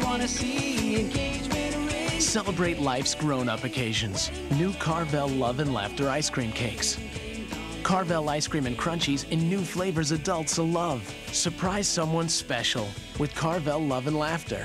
wanna see engagement rings. Celebrate life's grown-up occasions. New Carvel Love and Laughter ice cream cakes. Carvel ice cream and crunchies in new flavors adults will love. Surprise someone special with Carvel Love and Laughter.